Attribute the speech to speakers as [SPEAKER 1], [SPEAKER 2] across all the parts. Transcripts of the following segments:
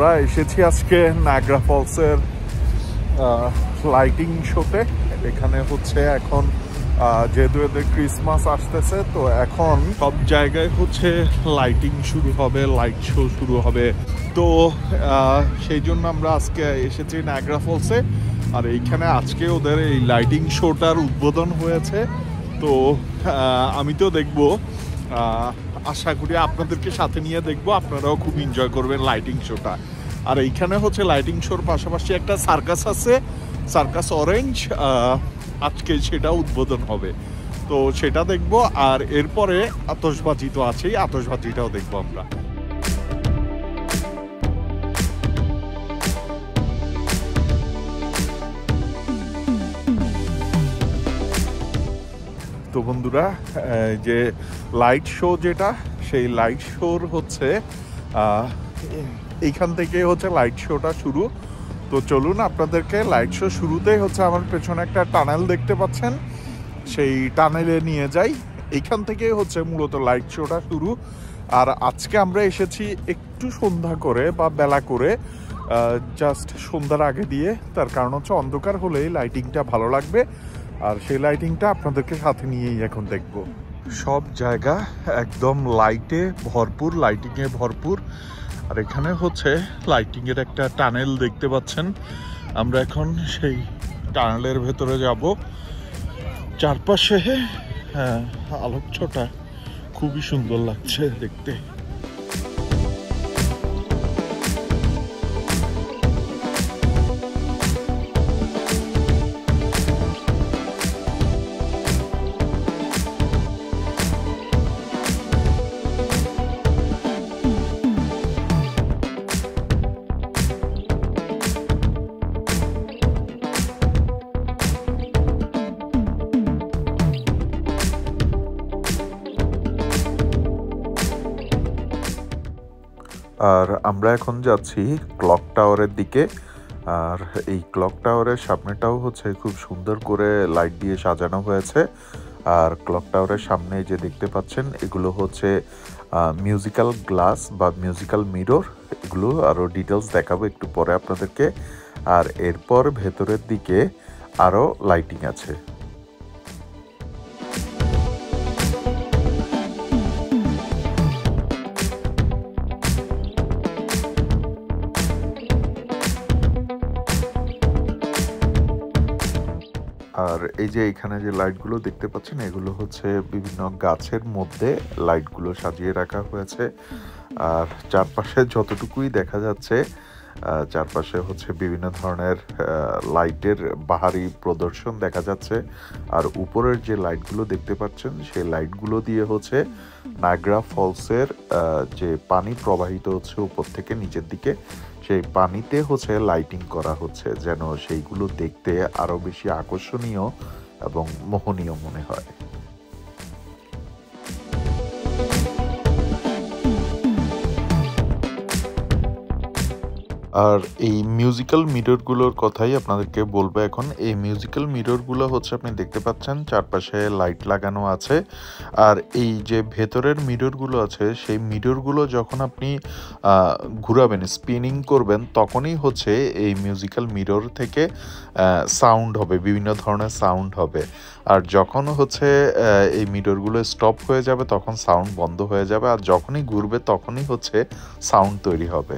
[SPEAKER 1] আমরা এসেছি আজকে নাগরা ফলসের লাইটিং শোতে এখানে হচ্ছে এখন যেহেতু এদের ক্রিসমাস আসতেছে, তো এখন সব জায়গায় হচ্ছে লাইটিং শুরু হবে লাইট শো শুরু হবে। তো সেই জন্য আমরা আজকে এসেছি নাগরা ফলসে আর এইখানে আজকে ওদের এই লাইটিং শোটার উদ্বোধন হয়েছে। তো আমি তো দেখব আশা করি আপনাদেরকে সাথে নিয়ে দেখব। আপনারাও খুব এনজয় করবেন লাইটিং শোটা আর এইখানে হচ্ছে লাইটিং শোর পাশাপাশি একটা সার্কাস আছে। সার্কাস অরেঞ্জ আজকে সেটা উদ্বোধন হবে। তো সেটা দেখব। আর এরপরে আতসবাজি তো আছেই আতসবাজিটাও দেখব আমরা। তো বন্ধুরা যে লাইট শো যেটা, সেই লাইট শোর হচ্ছে এইখান থেকে হচ্ছে লাইট শোটা শুরু। তো চলুন, আপনাদেরকে লাইট শো শুরুতেই হচ্ছে আমার পেছনে একটা টানেল দেখতে পাচ্ছেন। সেই টানেলে নিয়ে যাই। এইখান থেকে হচ্ছে মূলত লাইট শোটা শুরু। আর আজকে আমরা এসেছি একটু সন্ধ্যা করে বা বেলা করে জাস্ট সন্ধ্যার আগে দিয়ে। তার কারণ হচ্ছে অন্ধকার হলেই লাইটিংটা ভালো লাগবে। আর সেই লাইটিংটা আপনাদেরকে সাথে নিয়েই এখন দেখব। সব জায়গা একদম লাইটে ভরপুর লাইটিংয়ে ভরপুর। আর এখানে হচ্ছে লাইটিং এর একটা টানেল দেখতে পাচ্ছেন। আমরা এখন সেই টানেলের ভেতরে যাব। চারপাশে হ্যাঁ আলোকছটা খুবই সুন্দর লাগছে দেখতে। আমরা এখন যাচ্ছি ক্লক টাওয়ারের দিকে। আর এই ক্লক টাওয়ারের সামনেটাও হচ্ছে খুব সুন্দর করে লাইট দিয়ে সাজানো হয়েছে। আর ক্লক টাওয়ারের সামনে যে দেখতে পাচ্ছেন, এগুলো হচ্ছে মিউজিক্যাল গ্লাস বা মিউজিক্যাল মিরর এগুলো আরও ডিটেলস দেখাবো একটু পরে আপনাদেরকে। আর এরপর ভেতরের দিকে আরও লাইটিং আছে। আর এই যে এখানে যে লাইটগুলো দেখতে পাচ্ছেন, এগুলো হচ্ছে বিভিন্ন গাছের মধ্যে লাইটগুলো সাজিয়ে রাখা হয়েছে। আর চারপাশে যতটুকুই দেখা যাচ্ছে চারপাশে হচ্ছে বিভিন্ন ধরনের লাইটের বাহারি প্রদর্শন দেখা যাচ্ছে। আর উপরের যে লাইটগুলো দেখতে পাচ্ছেন, সেই লাইটগুলো দিয়ে হচ্ছে নাগরা ফলসের যে পানি প্রবাহিত হচ্ছে উপর থেকে নিচের দিকে সেই পানিতে হচ্ছে লাইটিং করা হচ্ছে, যেন সেইগুলো দেখতে আরও বেশি আকর্ষণীয় এবং মোহনীয় মনে হয়। আর এই মিউজিক্যাল মিররগুলোর কথাই আপনাদেরকে বলব এখন। এই মিউজিক্যাল মিররগুলো হচ্ছে আপনি দেখতে পাচ্ছেন, চারপাশে লাইট লাগানো আছে। আর এই যে ভেতরের মিররগুলো আছে, সেই মিররগুলো যখন আপনি ঘুরাবেন স্পিনিং করবেন, তখনই হচ্ছে এই মিউজিক্যাল মিরর থেকে সাউন্ড হবে, বিভিন্ন ধরনের সাউন্ড হবে। আর যখন হচ্ছে এই মিররগুলো স্টপ হয়ে যাবে, তখন সাউন্ড বন্ধ হয়ে যাবে। আর যখনই ঘুরবে, তখনই হচ্ছে সাউন্ড তৈরি হবে।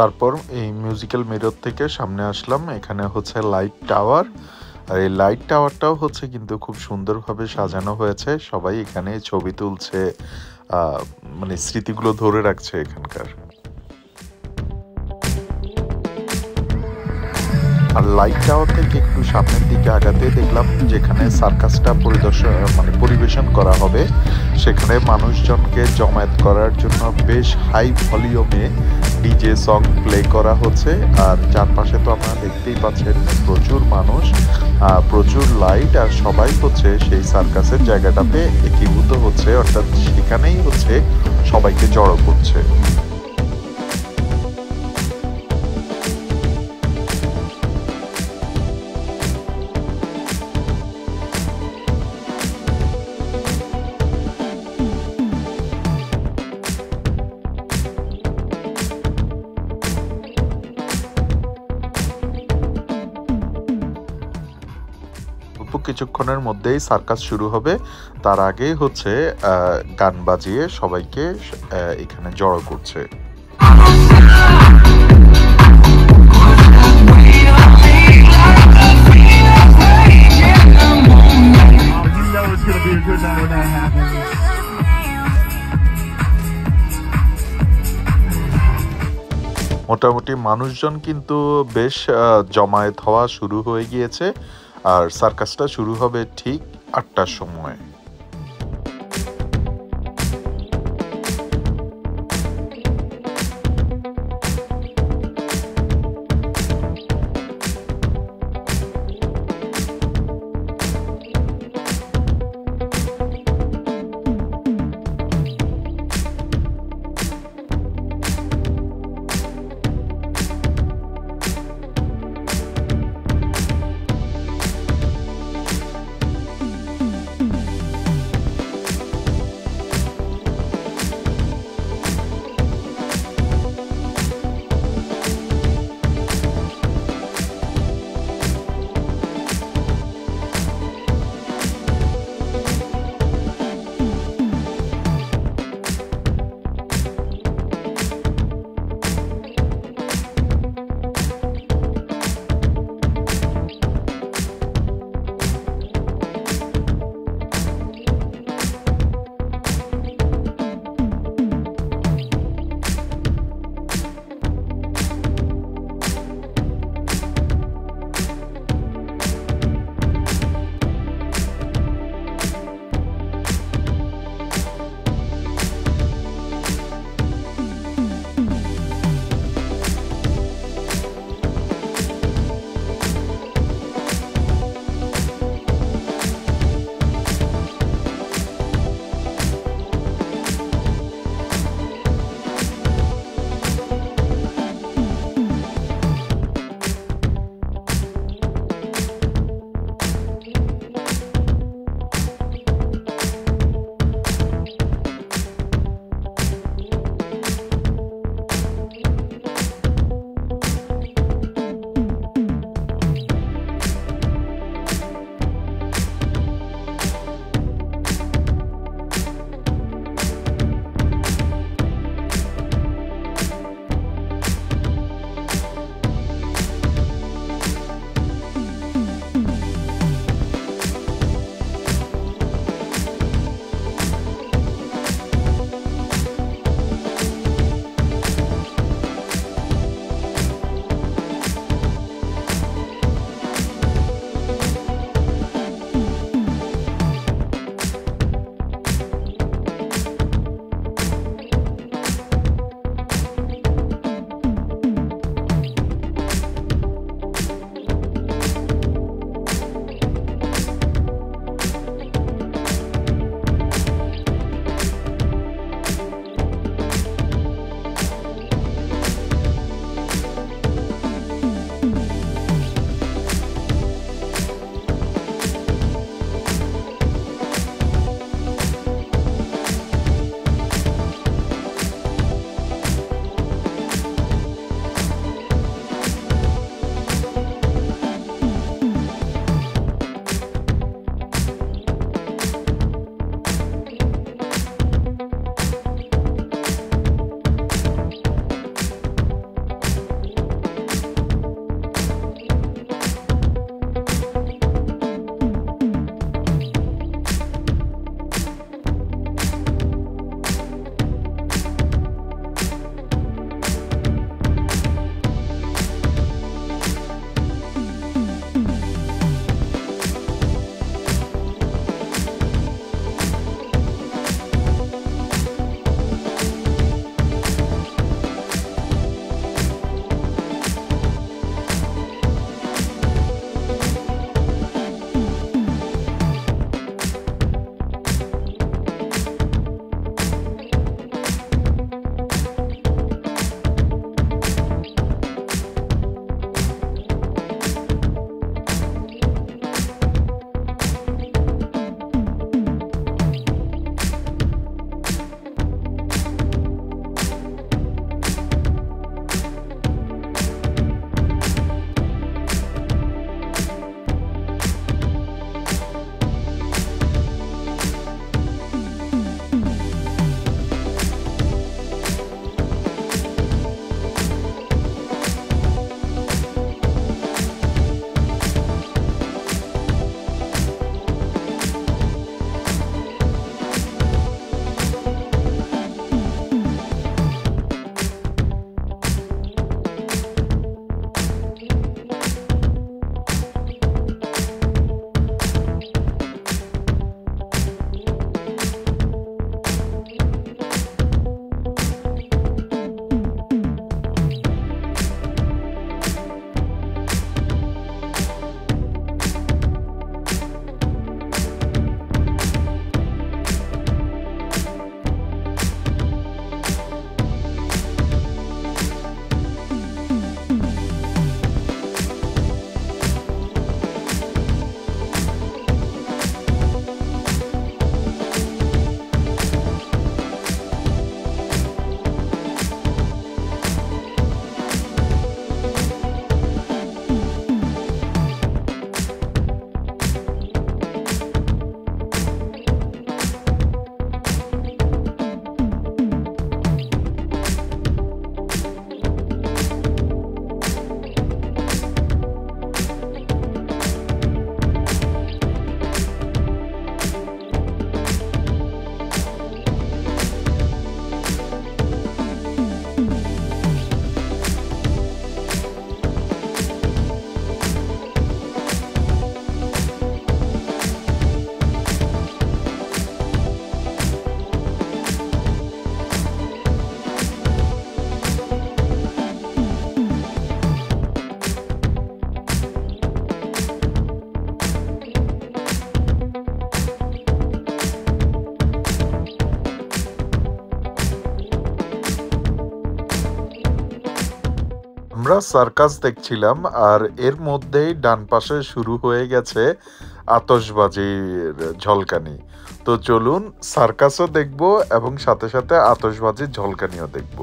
[SPEAKER 1] তারপর এই মিউজিক্যাল মিরর থেকে সামনে আসলাম। এখানে হচ্ছে লাইট টাওয়ার আর এই লাইট টাওয়ারটাও হচ্ছে কিন্তু খুব সুন্দরভাবে সাজানো হয়েছে। সবাই এখানে ছবি তুলছে মানে স্মৃতিগুলো ধরে রাখছে এখানকার। আর লাইট টাওয়ার থেকে একটু সামনের দিকে আগাতে দেখলাম যেখানে সার্কাসটা পরিদর্শন মানে পরিবেশন করা হবে। সেখানে মানুষজনকে জমায়েত করার জন্য বেশ হাই ভলিউমে ডিজে সং প্লে করা হচ্ছে। আর চারপাশে তো আপনারা দেখতেই পাচ্ছেন প্রচুর মানুষ প্রচুর লাইট আর সবাই হচ্ছে সেই সার্কাসের জায়গাটাতে একীভূত হচ্ছে। অর্থাৎ সেখানেই হচ্ছে সবাইকে জড়ো করছে। কিছুক্ষণের মধ্যেই সার্কাস শুরু হবে তার আগেই হচ্ছে গান বাজিয়ে সবাইকে এখানে জড়ো করছে. মোটামুটি মানুষজন কিন্তু বেশ জমায়েত হওয়া শুরু হয়ে গিয়েছে আর সার্কাসটা শুরু হবে ঠিক আটটার সময়। সার্কাস দেখছিলাম, আর এর মধ্যেই ডান পাশে শুরু হয়ে গেছে আতসবাজির ঝলকানি। তো চলুন সার্কাসও দেখব এবং সাথে সাথে আতসবাজির ঝলকানিও দেখব।